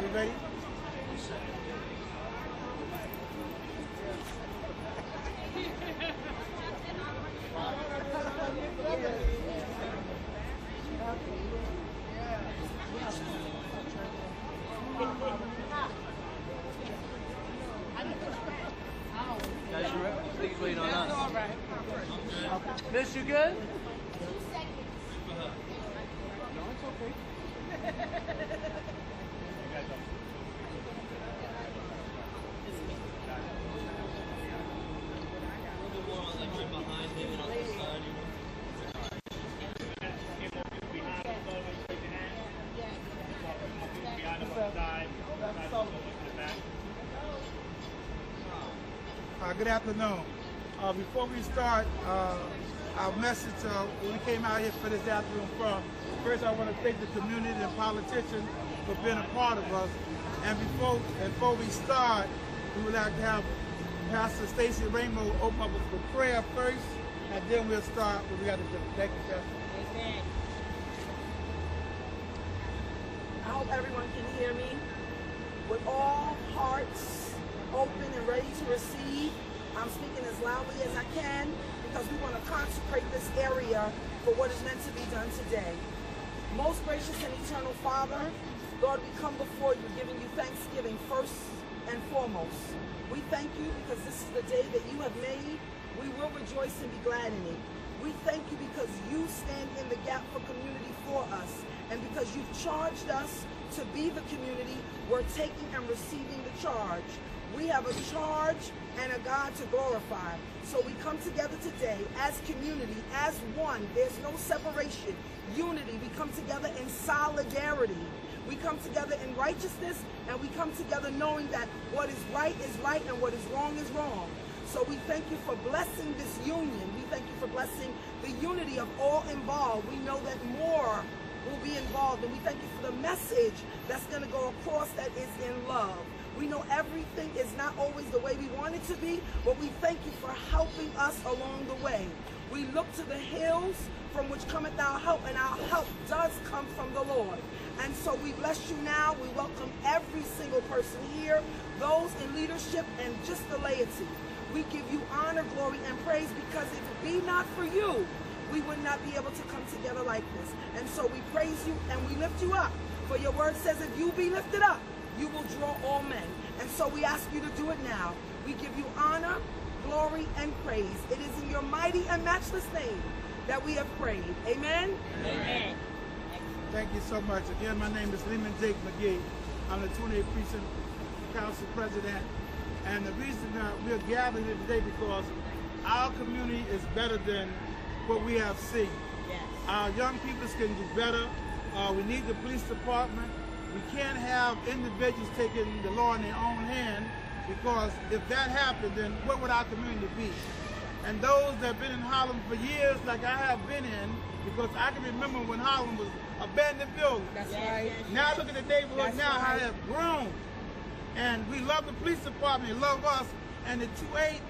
Are we ready? Guys, you ready? Please wait on us. Miss, you good? No, it's okay. Uh, good afternoon. Uh, before we start uh, our message, uh, we came out here for this afternoon from, first I want to thank the community and politicians for being a part of us. And before before we start, we would like to have Pastor Stacy Rainbow open up with prayer first, and then we'll start what we got to do. Thank you, Pastor. Amen. I hope everyone can hear me. With all hearts open and ready to receive, I'm speaking as loudly as I can because we want to consecrate this area for what is meant to be done today. Most gracious and eternal Father, Lord, we come before you giving you thanksgiving first and foremost. We thank you because this is the day that you have made. We will rejoice and be glad in it. We thank you because you stand in the gap for community for us. And because you've charged us to be the community, we're taking and receiving the charge. We have a charge and a God to glorify. So we come together today as community, as one. There's no separation. Unity. We come together in solidarity. We come together in righteousness and we come together knowing that what is right is right and what is wrong is wrong. So we thank you for blessing this union. We thank you for blessing the unity of all involved. We know that more will be involved and we thank you for the message that's going to go across that is in love. We know everything is not always the way we want it to be, but we thank you for helping us along the way. We look to the hills from which cometh our help, and our help does come from the Lord. And so we bless you now. We welcome every single person here, those in leadership and just the laity. We give you honor, glory, and praise because if it be not for you, we would not be able to come together like this. And so we praise you and we lift you up. For your word says, if you be lifted up, you will draw all men. And so we ask you to do it now. We give you honor, glory, and praise. It is in your mighty and matchless name that we have prayed. Amen. Amen. Thank you so much. Again, my name is Lehman Jake McGee. I'm the 28th Precinct Council President. And the reason that we're gathered here today because our community is better than what we have seen. Yes. Our young people can do better. Uh, we need the police department. We can't have individuals taking the law in their own hand because if that happened, then what would our community be? And those that have been in Harlem for years, like I have been in, because I can remember when Harlem was abandoned building. That's Yes, right. yes, Now look at the neighborhood That's now, how right. it has grown. And we love the police department, they love us. And the 2-8,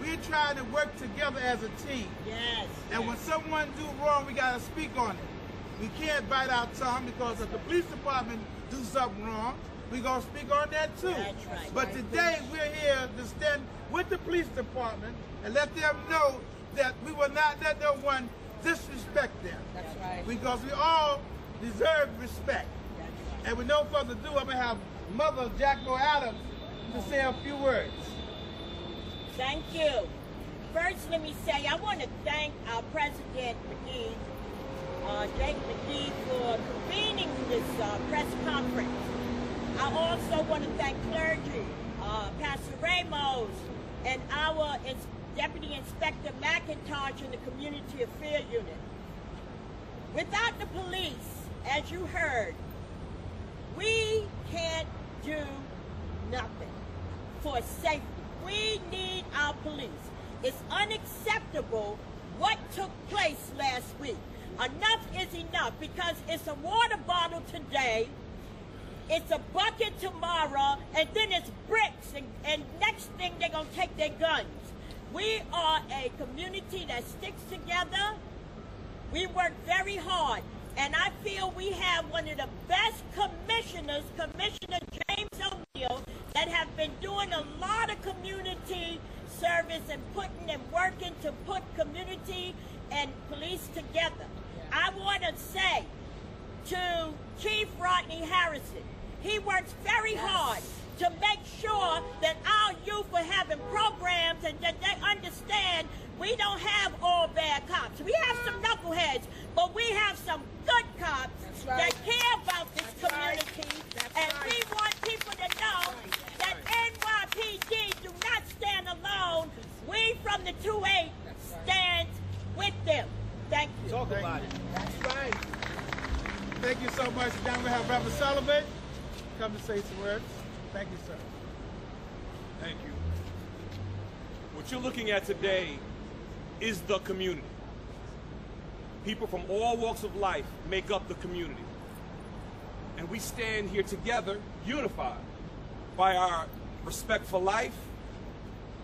we're trying to work together as a team. Yes. And when someone do wrong, we gotta speak on it. We can't bite our tongue because if the police department do something wrong, we gonna speak on that too. That's right. But today we're here to stand with the police department and let them know that we will not let no one disrespect them. That's right. Because we all deserve respect. Right. And with no further ado, I'm gonna have Mother Jackmo Adams to say a few words. Thank you. First, let me say I want to thank our President McGee, uh, Jake McGee, for convening this uh, press conference. I also want to thank clergy, uh, Pastor Ramos, and our ins- Deputy Inspector McIntosh in the Community Affairs Unit. Without the police, as you heard, we can't do nothing for safety. We need our police. It's unacceptable what took place last week. Enough is enough because it's a water bottle today, it's a bucket tomorrow, and then it's bricks, and, and next thing they're going to take their guns. We are a community that sticks together. We work very hard, and I feel we have one of the best commissioners, Commissioner James O'Neill, that have been doing a lot of community service and putting and working to put community and police together. I want to say to Chief Rodney Harrison, he works very hard to make sure that our youth are having programs and that they understand we don't have all bad cops. We have some mm. knuckleheads, but we have some good cops right. that care about this That's community. That's and right. we want people to know that NYPD do not stand alone. We from the 2-8 stand with them. Thank you. Talk about it. That's right. Thank you so much. Now we have Reverend Sullivan come to say some words. Thank you, sir. Thank you. What you're looking at today is the community. People from all walks of life make up the community. And we stand here together, unified by our respect for life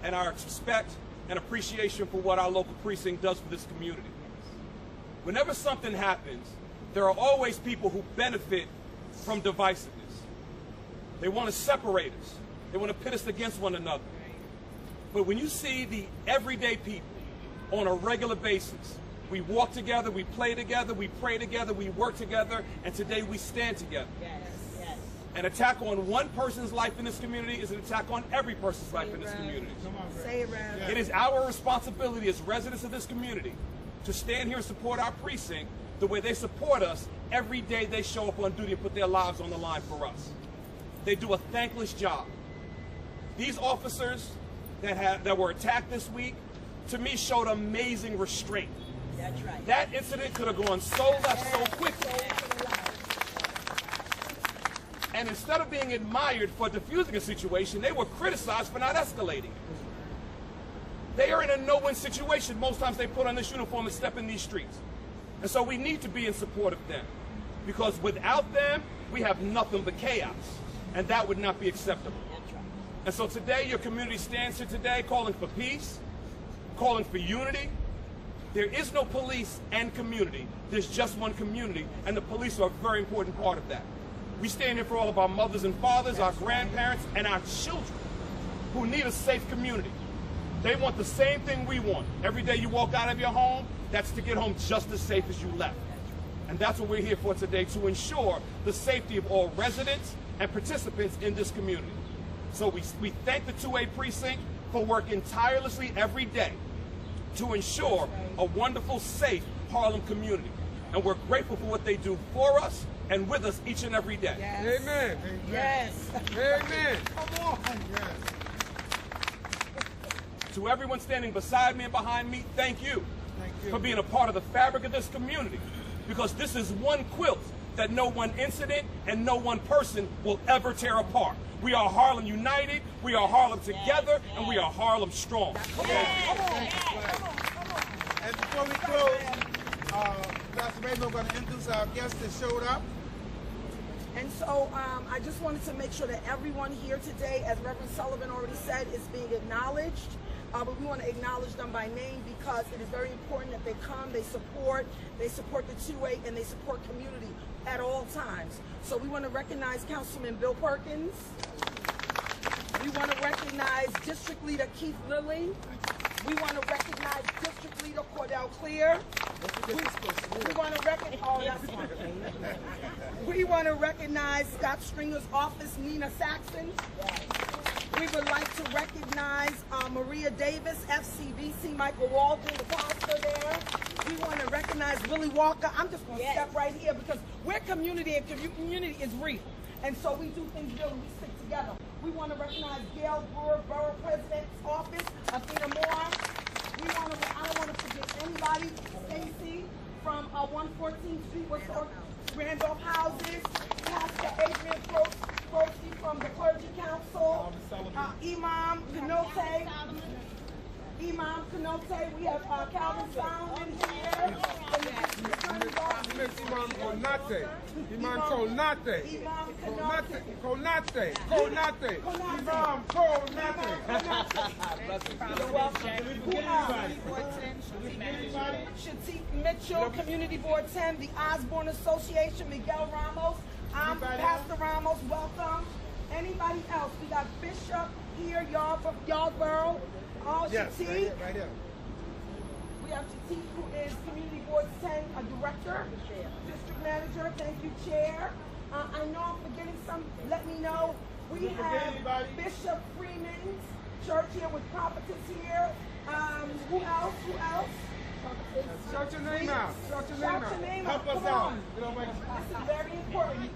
and our respect and appreciation for what our local precinct does for this community. Whenever something happens, there are always people who benefit from divisiveness. They want to separate us. They want to pit us against one another. But when you see the everyday people on a regular basis, we walk together, we play together, we pray together, we work together, and today we stand together. Yes, yes. An attack on one person's life in this community is an attack on every person's life in this community. Come on, Say it, Rev. It is our responsibility as residents of this community to stand here and support our precinct the way they support us every day they show up on duty and put their lives on the line for us. They do a thankless job. These officers that have that were attacked this week, to me, showed amazing restraint. That's right. That incident could have gone so left so quickly. And instead of being admired for diffusing a situation, they were criticized for not escalating. They are in a no-win situation. Most times they put on this uniform and step in these streets. And so we need to be in support of them. Because without them, we have nothing but chaos. And that would not be acceptable. And so today, your community stands here today calling for peace, calling for unity. There is no police and community. There's just one community, and the police are a very important part of that. We stand here for all of our mothers and fathers, our grandparents, and our children who need a safe community. They want the same thing we want. Every day you walk out of your home, that's to get home just as safe as you left. And that's what we're here for today, to ensure the safety of all residents and participants in this community. So we, we thank the 2-8 precinct for working tirelessly every day to ensure a wonderful, safe Harlem community. And we're grateful for what they do for us and with us each and every day. Yes. Amen. Yes. Amen. Come on. Yes. To everyone standing beside me and behind me, thank you, Thank you. for being a part of the fabric of this community. Because this is one quilt that no one incident and no one person will ever tear apart. We are Harlem United, we are Harlem together, and we are Harlem strong. And before we close, uh, Pastor Raymond, we're going to introduce our guest that showed up. And so um, I just wanted to make sure that everyone here today, as Reverend Sullivan already said, is being acknowledged. Uh, but we want to acknowledge them by name because it is very important that they come, they support, they support the 2-8, and they support community at all times. So we want to recognize Councilman Bill Perkins. We want to recognize District Leader Keith Lilly. We want to recognize District Leader Cordell Cleare. We, want to recognize, oh. We want to recognize Scott Stringer's office, Nina Saxon. We would like to recognize uh, Maria Davis, FCBC, Michael Walrond, the pastor there. We want to recognize Willie Walker. I'm just going to Yes. step right here because we're community and community is real. And so we do things real and we stick together. We want to recognize Gale Brewer, Borough President's Office, Athena Moore. We want to, I don't want to forget anybody, Stacy from uh, 114th Street, Randolph Houses, Pastor Adrian Pro- Prosky from the Clergy uh, Imam Konate, Imam Konate, we have uh, Calvin Solomon here. from the District Attorney's Office. Miss Imam Konate. Imam Konate. Imam Konate. Konate. Konate. Konate. Imam Konate. Shatic Mitchell, Community Board 10, the Osborne Association, Miguel Ramos. I'm Pastor Ramos, welcome. Anybody else? We got Bishop here, y'all from Yardboro. Oh, Yes, right here, right here. We have Shatic, who is Community Board 10 a Director, District Manager. Thank you, Chair. Uh, I know I'm forgetting some. Let me know. We have anybody? Bishop Freeman's church here with prophetess here. Um, who else? Who else? Shout your name out. Shout your name out. Help us out. on. You know, like, This is very important.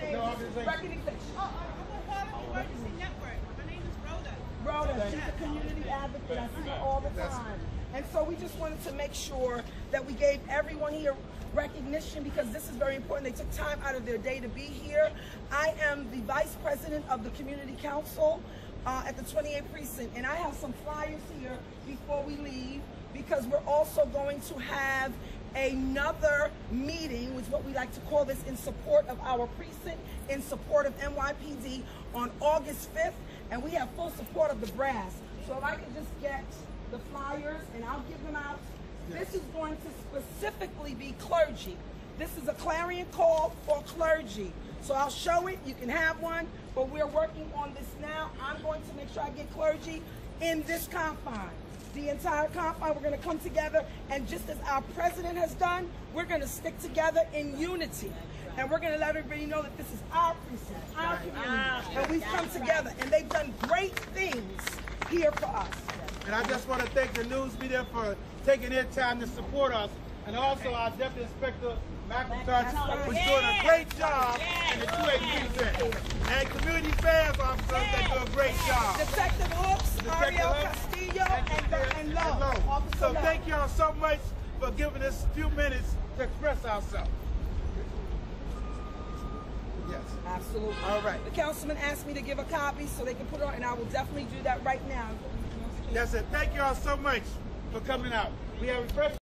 Just your name. No Just organization. recognition. Oh, I'm a part of the Emergency Network. My name is Rhoda. Rhoda, she's a community advocate. I see her all the time. And so we just wanted to make sure that we gave everyone here recognition because this is very important. They took time out of their day to be here. I am the vice president of the community council uh, at the 28th precinct, and I have some flyers here before we leave because we're also going to have another meeting, which is what we like to call this, in support of our precinct, in support of NYPD on August 5th, and we have full support of the brass. So if I could just get the flyers and I'll give them out. This is going to specifically be clergy. This is a clarion call for clergy. So I'll show it, you can have one, but we're working on this now. I'm going to make sure I get clergy in this confine. The entire confine, we're going to come together, and just as our president has done, we're going to stick together in unity. And we're going to let everybody know that this is our precinct, our community, ah. and we've come together, and they've done great things here for us. And I just want to thank the news media for taking their time to support us. And also our Deputy Inspector McIntosh was doing a great job in the 280 precinct. And community affairs officers that do a great job. Detective Hooks, Detective Ariel and Lowe. Lowe. Officer So thank y'all so much for giving us a few minutes to express ourselves. Yes. Absolutely. All right. The councilman asked me to give a copy so they can put it on, and I will definitely do that right now. That's it. Thank y'all so much for coming out. We have refreshments.